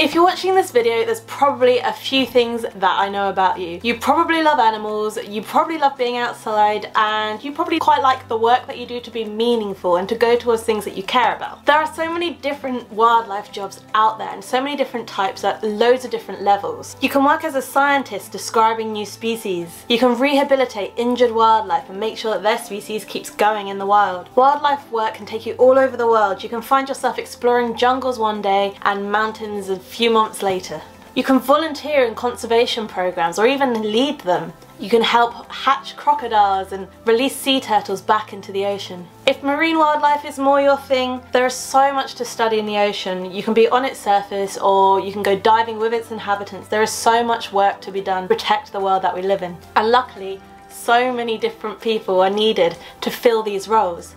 If you're watching this video, there's probably a few things that I know about you. You probably love animals, you probably love being outside, and you probably quite like the work that you do to be meaningful and to go towards things that you care about. There are so many different wildlife jobs out there and so many different types at loads of different levels. You can work as a scientist describing new species. You can rehabilitate injured wildlife and make sure that their species keeps going in the wild. Wildlife work can take you all over the world. You can find yourself exploring jungles one day and mountains a few months later. You can volunteer in conservation programs or even lead them. You can help hatch crocodiles and release sea turtles back into the ocean. If marine wildlife is more your thing, there is so much to study in the ocean. You can be on its surface or you can go diving with its inhabitants. There is so much work to be done to protect the world that we live in. And luckily, so many different people are needed to fill these roles.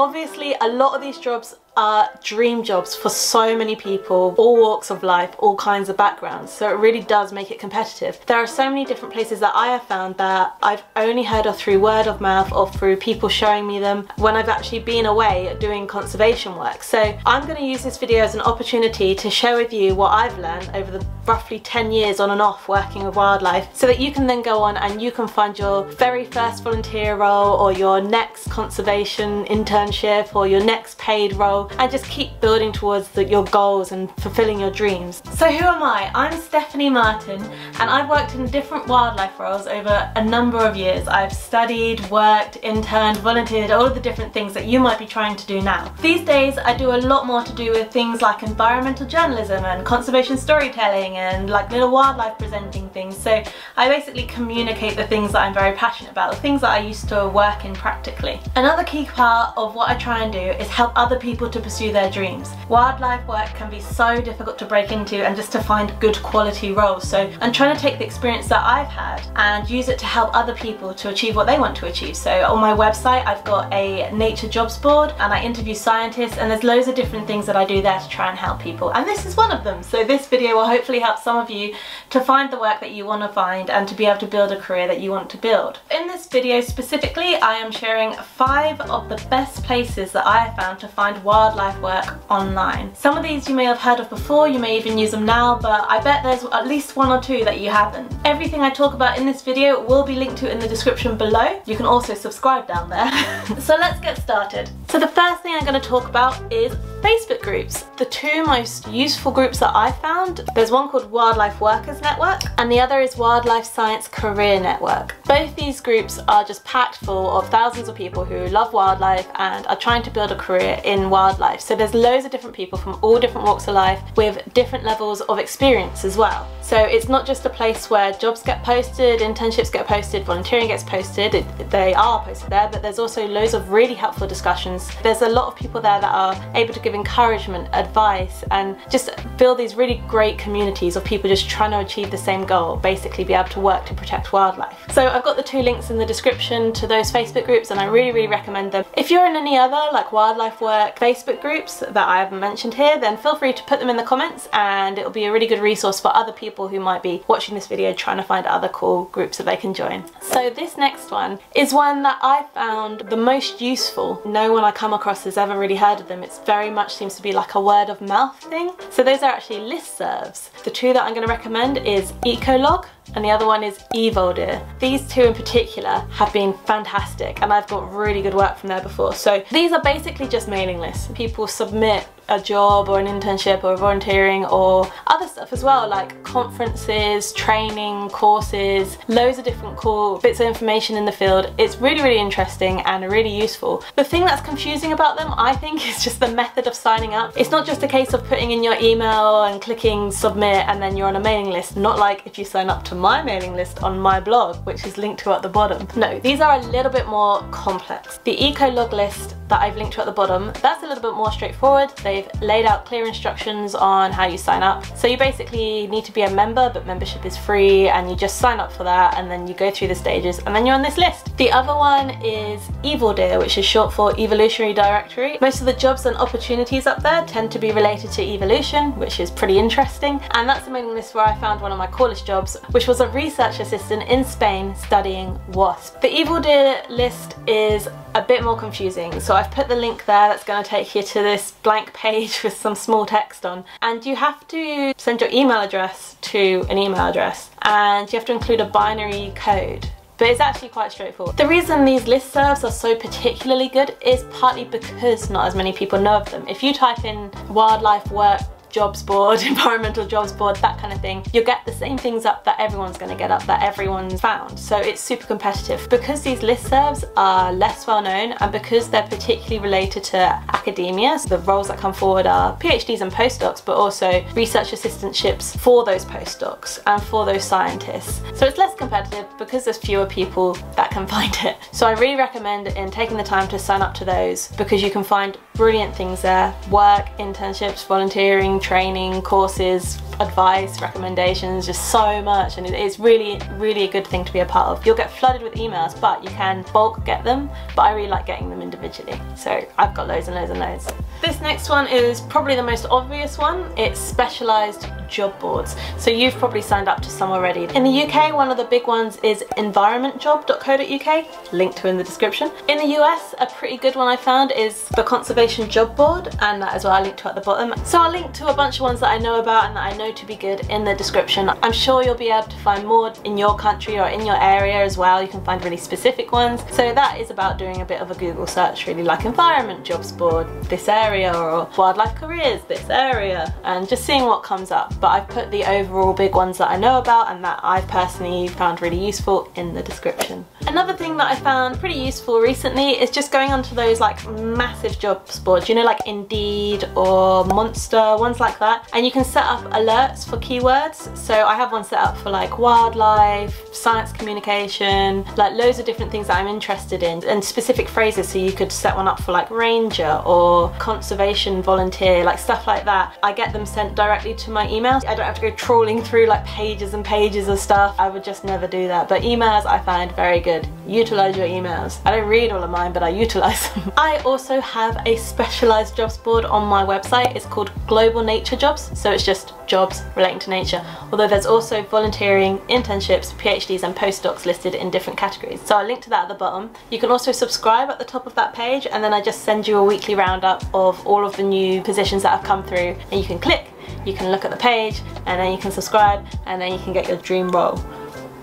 Obviously, a lot of these jobs are dream jobs for so many people, all walks of life, all kinds of backgrounds, so it really does make it competitive. There are so many different places that I have found that I've only heard of through word of mouth or through people showing me them when I've actually been away doing conservation work. So I'm going to use this video as an opportunity to share with you what I've learned over the roughly 10 years on and off working with wildlife so that you can then go on and you can find your very first volunteer role or your next conservation internship or your next paid role and just keep building towards the, your goals and fulfilling your dreams. So who am I? I'm Stephanie Martin and I've worked in different wildlife roles over a number of years. I've studied, worked, interned, volunteered, all of the different things that you might be trying to do now. These days I do a lot more to do with things like environmental journalism and conservation storytelling and like little wildlife presenting things. So I basically communicate the things that I'm very passionate about, the things that I used to work in practically. Another key part of what I try and do is help other people to pursue their dreams. Wildlife work can be so difficult to break into and just to find good quality roles. So I'm trying to take the experience that I've had and use it to help other people to achieve what they want to achieve. So on my website I've got a nature jobs board and I interview scientists and there's loads of different things that I do there to try and help people and this is one of them. So this video will hopefully help some of you to find the work that you want to find and to be able to build a career that you want to build. In this video specifically I am sharing five of the best places that I have found to find wildlife wildlife work online. Some of these you may have heard of before, you may even use them now, but I bet there's at least one or two that you haven't. Everything I talk about in this video will be linked to in the description below. You can also subscribe down there. so let's get started. So the first thing I'm going to talk about is Facebook groups. The two most useful groups that I found, there's one called Wildlife Workers Network and the other is Wildlife Science Career Network. Both these groups are just packed full of thousands of people who love wildlife and are trying to build a career in wildlife. So there's loads of different people from all different walks of life with different levels of experience as well. So it's not just a place where jobs get posted, internships get posted, volunteering gets posted, it, they are posted there, but there's also loads of really helpful discussions. There's a lot of people there that are able to give encouragement, advice, and just build these really great communities of people just trying to achieve the same goal, basically be able to work to protect wildlife. So I've got the two links in the description to those Facebook groups and I really, really recommend them. If you're in any other like wildlife work Facebook groups that I haven't mentioned here, then feel free to put them in the comments and it'll be a really good resource for other people who might be watching this video trying to find other cool groups that they can join. So this next one is one that I found the most useful. No one I come across has ever really heard of them. It's very much seems to be like a word of mouth thing. So those are actually listservs. The two that I'm going to recommend is Ecolog and the other one is Evoldir. These two in particular have been fantastic and I've got really good work from there before. So these are basically just mailing lists. People submit a job or an internship or volunteering or other stuff as well like conferences, training, courses, loads of different cool bits of information in the field. It's really really interesting and really useful. The thing that's confusing about them I think is just the method of signing up. It's not just a case of putting in your email and clicking submit and then you're on a mailing list not like if you sign up to my mailing list on my blog which is linked to at the bottom. No these are a little bit more complex. The Ecolog list that I've linked to at the bottom that's a little bit more straightforward. They they've laid out clear instructions on how you sign up. So you basically need to be a member, but membership is free and you just sign up for that and then you go through the stages and then you're on this list. The other one is EvolDir, which is short for Evolutionary Directory. Most of the jobs and opportunities up there tend to be related to evolution, which is pretty interesting. And that's the mailing list where I found one of my coolest jobs, which was a research assistant in Spain studying wasp. The EvolDir list is a bit more confusing. So I've put the link there that's going to take you to this blank page with some small text on. And you have to send your email address to an email address and you have to include a binary code but it's actually quite straightforward. The reason these listservs are so particularly good is partly because not as many people know of them. If you type in wildlife work jobs board, environmental jobs board, that kind of thing, you'll get the same things up that everyone's going to get up, that everyone's found. So it's super competitive. Because these listservs are less well known and because they're particularly related to academia, so the roles that come forward are PhDs and postdocs, but also research assistantships for those postdocs and for those scientists. So it's less competitive because there's fewer people that can find it. So I really recommend in taking the time to sign up to those because you can find brilliant things there. Work, internships, volunteering, training, courses, advice, recommendations, just so much and it's really, really a good thing to be a part of. You'll get flooded with emails but you can bulk get them but I really like getting them individually. So I've got loads and loads and loads. This next one is probably the most obvious one. It's specialised job boards. So you've probably signed up to some already. In the UK, one of the big ones is environmentjob.co.uk, linked to in the description. In the US, a pretty good one I found is the Conservation Job Board, and that as well I linked to at the bottom. So I'll link to a bunch of ones that I know about and that I know to be good in the description. I'm sure you'll be able to find more in your country or in your area as well. You can find really specific ones. So that is about doing a bit of a Google search really like environment jobs board, this area, or wildlife careers, this area, and just seeing what comes up but I've put the overall big ones that I know about and that I've personally found really useful in the description. Another thing that I found pretty useful recently is just going onto those like massive jobs boards, you know like Indeed or Monster, ones like that, and you can set up alerts for keywords. So I have one set up for like wildlife, science communication, like loads of different things that I'm interested in and specific phrases so you could set one up for like ranger or conservation volunteer, like stuff like that. I get them sent directly to my email emails. I don't have to go trawling through like pages and pages of stuff. I would just never do that. But emails I find very good. Utilize your emails. I don't read all of mine, but I utilize them. I also have a specialized jobs board on my website. It's called Global Nature Jobs. So it's just jobs relating to nature. Although there's also volunteering, internships, PhDs and postdocs listed in different categories. So I'll link to that at the bottom. You can also subscribe at the top of that page and then I just send you a weekly roundup of all of the new positions that have come through and you can click you can look at the page and then you can subscribe and then you can get your dream role.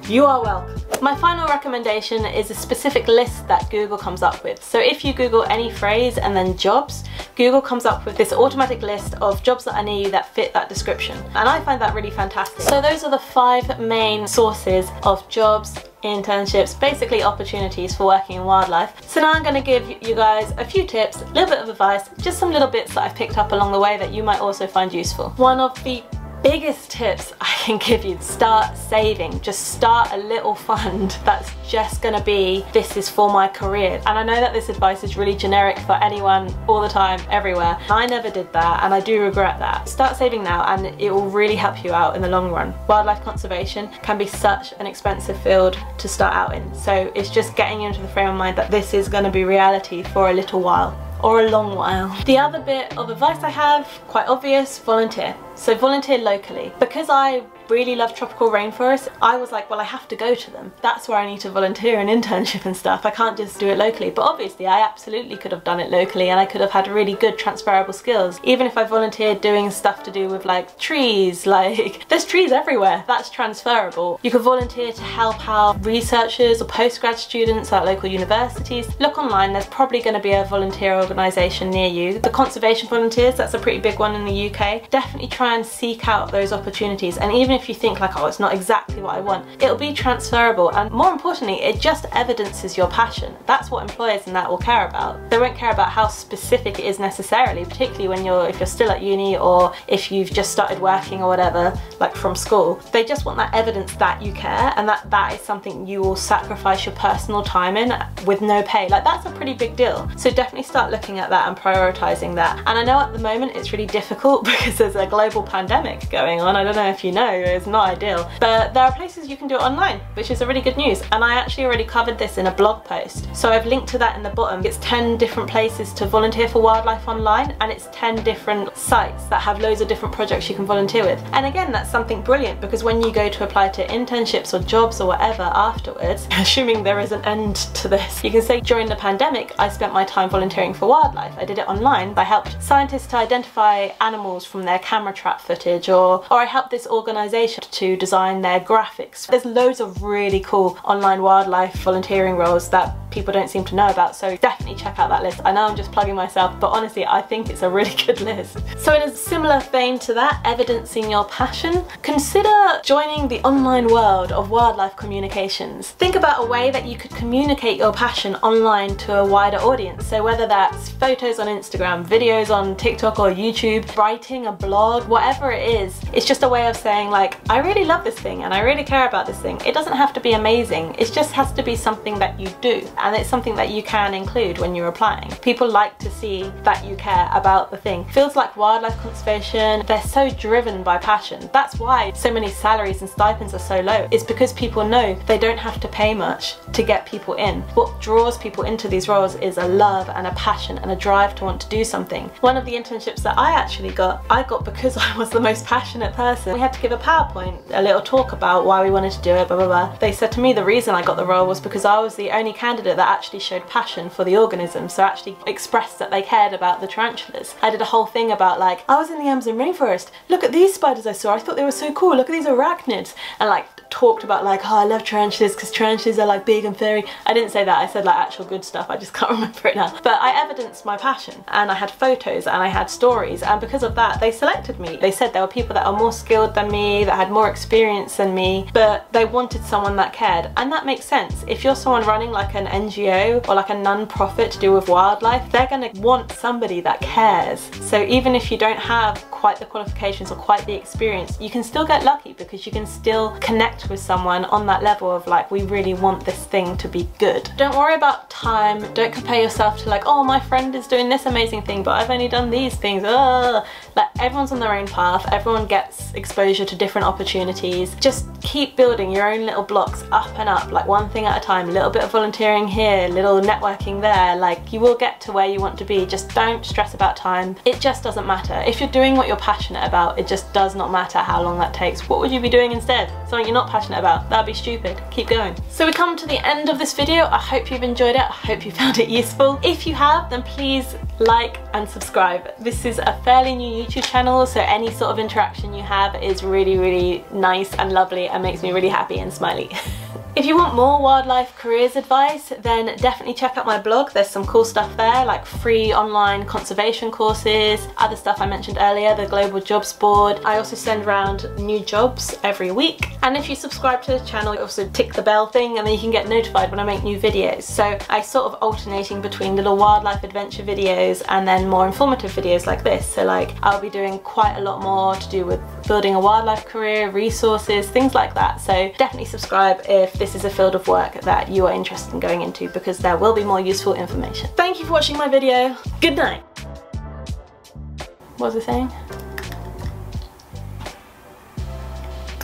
You are welcome. My final recommendation is a specific list that Google comes up with. So if you Google any phrase and then jobs, Google comes up with this automatic list of jobs that are near you that fit that description. And I find that really fantastic. So those are the five main sources of jobs internships, basically opportunities for working in wildlife. So now I'm going to give you guys a few tips, a little bit of advice, just some little bits that I've picked up along the way that you might also find useful. One of the biggest tips I can give you, start saving. Just start a little fund that's just gonna be, this is for my career. And I know that this advice is really generic for anyone, all the time, everywhere. I never did that and I do regret that. Start saving now and it will really help you out in the long run. Wildlife conservation can be such an expensive field to start out in. So it's just getting into the frame of mind that this is gonna be reality for a little while or a long while. The other bit of advice I have, quite obvious, volunteer. So volunteer locally. Because I really love tropical rainforests, I was like, well, I have to go to them. That's where I need to volunteer an internship and stuff. I can't just do it locally. But obviously, I absolutely could have done it locally and I could have had really good transferable skills. Even if I volunteered doing stuff to do with like trees, like there's trees everywhere. That's transferable. You could volunteer to help out researchers or postgrad students at local universities. Look online, there's probably going to be a volunteer organisation near you. The conservation volunteers, that's a pretty big one in the UK. Definitely try try and seek out those opportunities and even if you think like, oh, it's not exactly what I want, it'll be transferable and more importantly, it just evidences your passion. That's what employers and that will care about. They won't care about how specific it is necessarily, particularly when you're, if you're still at uni or if you've just started working or whatever, like from school. They just want that evidence that you care and that that is something you will sacrifice your personal time in with no pay. Like that's a pretty big deal. So definitely start looking at that and prioritizing that. And I know at the moment it's really difficult because there's a global pandemic going on. I don't know if you know, it's not ideal. But there are places you can do it online, which is a really good news. And I actually already covered this in a blog post. So I've linked to that in the bottom. It's 10 different places to volunteer for wildlife online and it's 10 different sites that have loads of different projects you can volunteer with. And again, that's something brilliant because when you go to apply to internships or jobs or whatever afterwards, assuming there is an end to this, you can say during the pandemic, I spent my time volunteering for wildlife. I did it online. I helped scientists to identify animals from their camera footage or, or I helped this organisation to design their graphics. There's loads of really cool online wildlife volunteering roles that people don't seem to know about so definitely check out that list. I know I'm just plugging myself but honestly I think it's a really good list. So in a similar vein to that, evidencing your passion, consider joining the online world of wildlife communications. Think about a way that you could communicate your passion online to a wider audience. So whether that's photos on Instagram, videos on TikTok or YouTube, writing a blog, whatever it is, it's just a way of saying like, I really love this thing and I really care about this thing. It doesn't have to be amazing, it just has to be something that you do and it's something that you can include when you're applying. People like to see that you care about the thing. Feels like wildlife conservation, they're so driven by passion. That's why so many salaries and stipends are so low. It's because people know they don't have to pay much to get people in. What draws people into these roles is a love and a passion and a drive to want to do something. One of the internships that I actually got, I got because I was the most passionate person. We had to give a PowerPoint, a little talk about why we wanted to do it, blah blah blah. They said to me the reason I got the role was because I was the only candidate that actually showed passion for the organism, so actually expressed that they cared about the tarantulas. I did a whole thing about like, I was in the Amazon rainforest, look at these spiders I saw, I thought they were so cool, look at these arachnids, and like talked about like, oh I love tarantulas because tarantulas are like big and furry. I didn't say that, I said like actual good stuff, I just can't remember it now. But I evidenced my passion and I had photos and I had stories and because of that they selected me. They said there were people that are more skilled than me, that had more experience than me, but they wanted someone that cared and that makes sense. If you're someone running like an NGO or like a non-profit to do with wildlife, they're gonna want somebody that cares. So even if you don't have quite the qualifications or quite the experience, you can still get lucky because you can still connect with someone on that level of like, we really want this thing to be good. Don't worry about time, don't compare yourself to like, oh, my friend is doing this amazing thing, but I've only done these things. Ugh. Like everyone's on their own path, everyone gets exposure to different opportunities. Just keep building your own little blocks up and up, like one thing at a time, a little bit of volunteering here, a little networking there, like you will get to where you want to be. Just don't stress about time. It just doesn't matter. If you're doing what you're passionate about, it just does not matter how long that takes. What would you be doing instead? Something you're not passionate about. That'd be stupid. Keep going. So we come to the end of this video. I hope you've enjoyed it. I hope you found it useful. If you have, then please like and subscribe. This is a fairly new YouTube channel, so any sort of interaction you have is really, really nice and lovely and makes me really happy and smiley. If you want more wildlife careers advice, then definitely check out my blog. There's some cool stuff there, like free online conservation courses, other stuff I mentioned earlier, the Global Jobs Board. I also send around new jobs every week. And if you subscribe to the channel, you also tick the bell thing and then you can get notified when I make new videos. So I sort of alternating between little wildlife adventure videos and then more informative videos like this. So like I'll be doing quite a lot more to do with building a wildlife career, resources, things like that. So definitely subscribe if this is a field of work that you are interested in going into because there will be more useful information. Thank you for watching my video. Good night. What was I saying?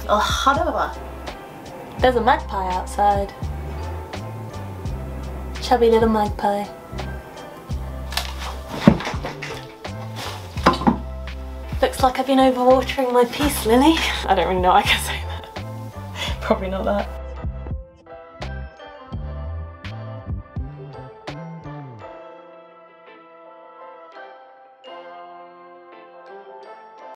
Oh, hello There's a magpie outside. Chubby little magpie. Looks like I've been overwatering my peace lily. I don't really know I can say that. Probably not that.